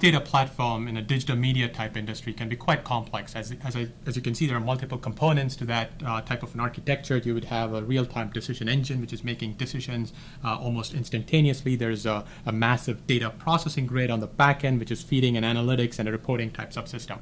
data platform in a digital media type industry can be quite complex. As, as, I, as you can see, there are multiple components to that uh, type of an architecture. You would have a real-time decision engine, which is making decisions uh, almost instantaneously. There's a, a, massive data processing grid on the back end, which is feeding an analytics and a reporting type subsystem.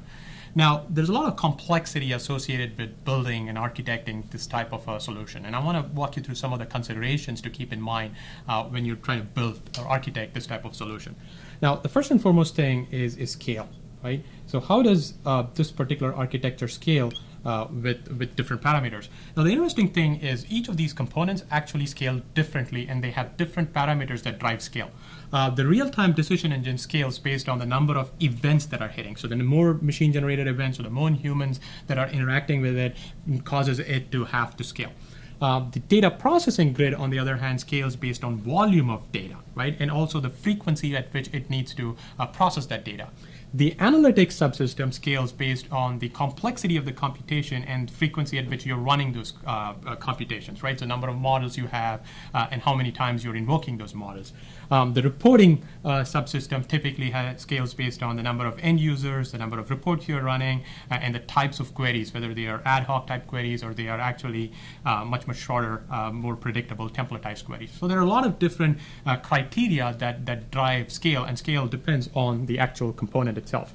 Now, there's a lot of complexity associated with building and architecting this type of a solution. And I want to walk you through some of the considerations to keep in mind uh, when you're trying to build or architect this type of solution. Now, the first and foremost thing is, is scale, right? So how does uh, this particular architecture scale uh, with, with different parameters. Now the interesting thing is each of these components actually scale differently and they have different parameters that drive scale. Uh, the real-time decision engine scales based on the number of events that are hitting. So the more machine-generated events or the more humans that are interacting with it causes it to have to scale. Uh, the data processing grid, on the other hand, scales based on volume of data, right? And also the frequency at which it needs to uh, process that data. The analytics subsystem scales based on the complexity of the computation and frequency at which you're running those uh, uh, computations, right? So number of models you have uh, and how many times you're invoking those models. Um, the reporting uh, subsystem typically has, scales based on the number of end users, the number of reports you're running, uh, and the types of queries, whether they are ad hoc type queries or they are actually uh, much, much shorter, more predictable templatized queries. So there are a lot of different criteria that, that drive scale, and scale depends on the actual component itself.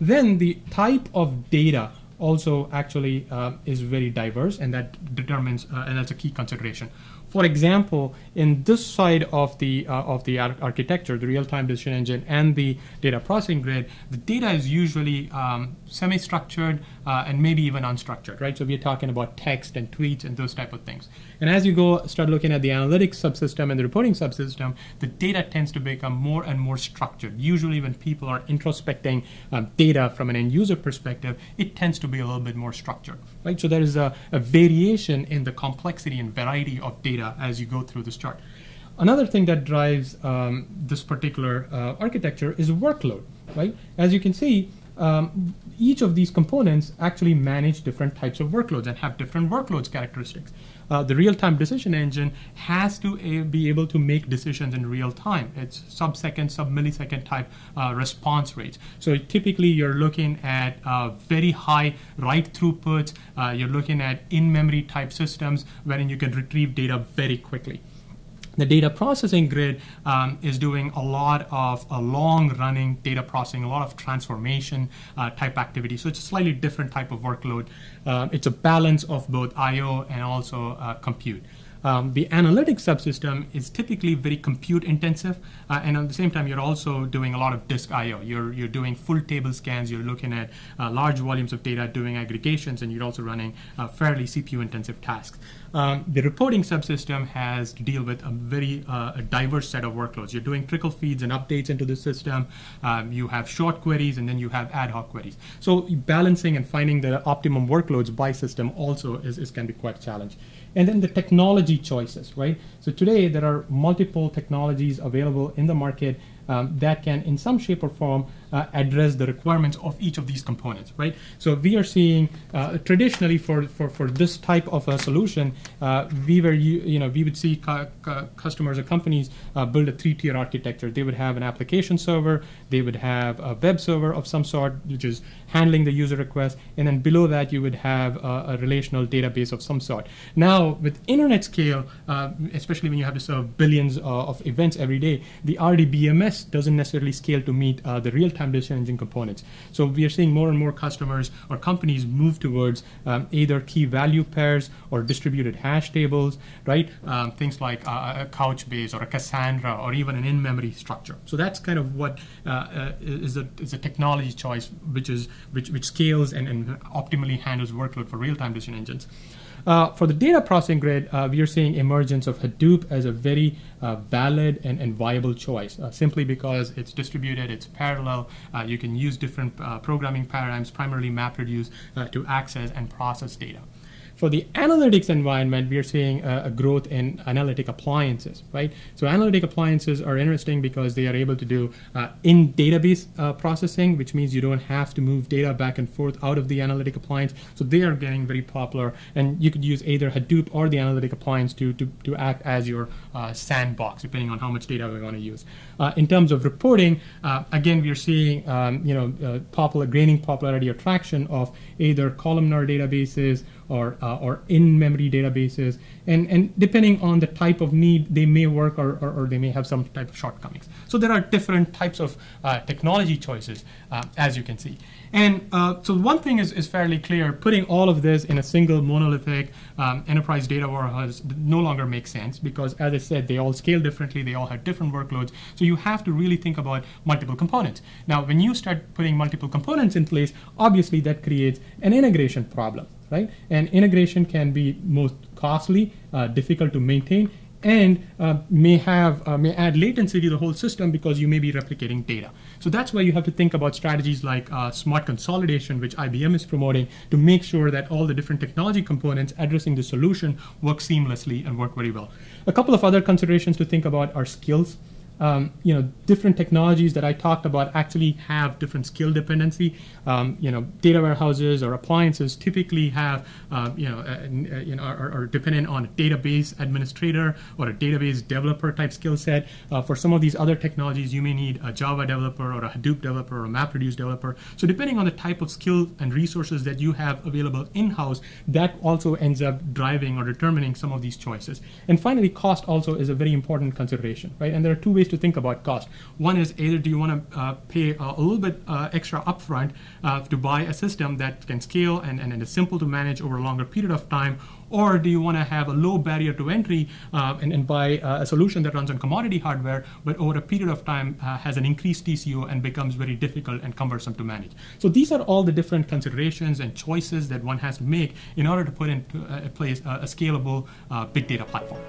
Then the type of data also actually uh, is very diverse and that determines uh, and that's a key consideration for example, in this side of the uh, of the ar architecture, the real-time decision engine and the data processing grid, the data is usually um, semi-structured uh, and maybe even unstructured, right? So we're talking about text and tweets and those type of things. And as you go start looking at the analytics subsystem and the reporting subsystem, the data tends to become more and more structured. Usually, when people are introspecting um, data from an end user perspective, it tends to be a little bit more structured, right? So there is a, a variation in the complexity and variety of data data as you go through this chart. Another thing that drives um, this particular uh, architecture is workload, right? As you can see, um, each of these components actually manage different types of workloads and have different workloads characteristics. Uh, the real-time decision engine has to be able to make decisions in real time. It's sub-second, sub-millisecond type uh, response rates. So typically you're looking at uh, very high write throughputs. Uh, you're looking at in-memory type systems wherein you can retrieve data very quickly. The data processing grid um, is doing a lot of a long running data processing, a lot of transformation uh, type activity. So it's a slightly different type of workload. Uh, it's a balance of both I.O. and also uh, compute. Um, the analytic subsystem is typically very compute intensive, uh, and at the same time, you're also doing a lot of disk I/O. You're you're doing full table scans. You're looking at uh, large volumes of data, doing aggregations, and you're also running uh, fairly CPU intensive tasks. Um, the reporting subsystem has to deal with a very uh, a diverse set of workloads. You're doing trickle feeds and updates into the system. Um, you have short queries, and then you have ad hoc queries. So balancing and finding the optimum workloads by system also is, is can be quite a challenge. And then the technology choices, right? So today there are multiple technologies available in the market um, that can, in some shape or form, uh, address the requirements of each of these components, right? So we are seeing uh, traditionally for, for, for this type of a solution, uh, we were you, you know we would see customers or companies uh, build a three-tier architecture. They would have an application server, they would have a web server of some sort, which is handling the user request, and then below that you would have a, a relational database of some sort. Now with internet scale, uh, especially when you have to serve billions of events every day, the RDBMS doesn't necessarily scale to meet the real-time real-time decision engine components. So we are seeing more and more customers or companies move towards um, either key value pairs or distributed hash tables, right? Um, things like a Couchbase or a Cassandra or even an in-memory structure. So that's kind of what uh, uh, is a, is a technology choice which is which, which scales and, and optimally handles workload for real-time decision engines. Uh, for the data processing grid, uh, we are seeing emergence of Hadoop as a very uh, valid and, and, viable choice, uh, simply because it's distributed, it's parallel, uh, you can use different programming paradigms, primarily MapReduce, to access and process data. For the analytics environment, we are seeing a, a growth in analytic appliances, right? So analytic appliances are interesting because they are able to do uh, in database uh, processing, which means you don't have to move data back and forth out of the analytic appliance. So they are getting very popular, and you could use either Hadoop or the analytic appliance to, to, to act as your uh, sandbox, depending on how much data we want to use. Uh, in terms of reporting, uh, again, we are seeing um, you know uh, popular gaining popularity or traction of either columnar databases or uh, or in-memory databases, and and depending on the type of need, they may work or, or, or they may have some type of shortcomings. So there are different types of uh, technology choices, uh, as you can see. And uh, so one thing is, is fairly clear, putting all of this in a single monolithic um, enterprise data warehouse no longer makes sense because as I said, they all scale differently, they all have different workloads. So you have to really think about multiple components. Now, when you start putting multiple components in place, obviously that creates an integration problem, right? And integration can be most costly, uh, difficult to maintain, and uh, may have uh, may add latency to the whole system because you may be replicating data. So that's why you have to think about strategies like uh, smart consolidation, which IBM is promoting, to make sure that all the different technology components addressing the solution work seamlessly and work very well. A couple of other considerations to think about are skills um, you know, different technologies that I talked about actually have different skill dependency. Um, you know, data warehouses or appliances typically have, uh, you know, uh, you know, are, are, dependent on a database administrator or a database developer type skill set. Uh, for some of these other technologies, you may need a Java developer or a Hadoop developer or a MapReduce developer. So depending on the type of skill and resources that you have available in-house, that also ends up driving or determining some of these choices. And finally, cost also is a very important consideration, right? And there are two ways to think about cost. One is either do you want to uh, pay uh, a little bit uh, extra upfront uh, to buy a system that can scale and, and, and is simple to manage over a longer period of time, or do you want to have a low barrier to entry uh, and, and, buy uh, a solution that runs on commodity hardware, but over a period of time uh, has an increased TCO and becomes very difficult and cumbersome to manage? So these are all the different considerations and choices that one has to make in order to put into place a scalable big data platform.